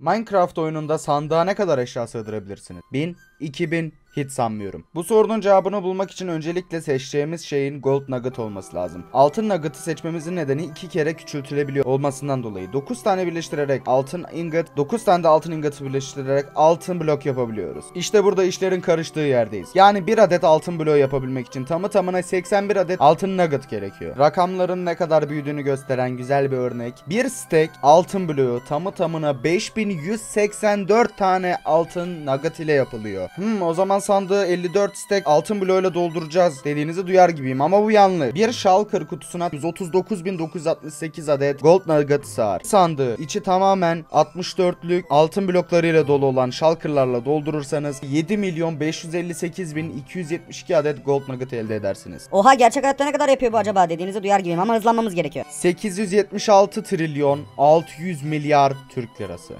Minecraft oyununda sandığa ne kadar eşya sığdırabilirsiniz? 1000, 2000, hiç sanmıyorum. Bu sorunun cevabını bulmak için öncelikle seçeceğimiz şeyin Gold Nugget olması lazım. Altın Nugget'ı seçmemizin nedeni iki kere küçültülebiliyor olmasından dolayı. 9 tane birleştirerek altın ingot, 9 tane de altın ingot'ı birleştirerek altın blok yapabiliyoruz. İşte burada işlerin karıştığı yerdeyiz. Yani bir adet altın bloğu yapabilmek için tamı tamına 81 adet altın nugget gerekiyor. Rakamların ne kadar büyüdüğünü gösteren güzel bir örnek. Bir stack altın bloğu tamı tamına 5184 tane altın nugget ile yapılıyor. Hmm o zaman sandığı 54 stack altın bloğuyla dolduracağız dediğinizi duyar gibiyim ama bu yanlış. Bir shulker kutusuna 139.968 adet gold nugget sığar. Sandığı içi tamamen 64'lük altın bloklarıyla dolu olan shulkerlarla doldurursanız 7 milyon 558.272 adet gold nugget elde edersiniz. Oha gerçek hayatta ne kadar yapıyor bu acaba dediğinizi duyar gibiyim ama hızlanmamız gerekiyor. 876 trilyon 600 milyar Türk lirası.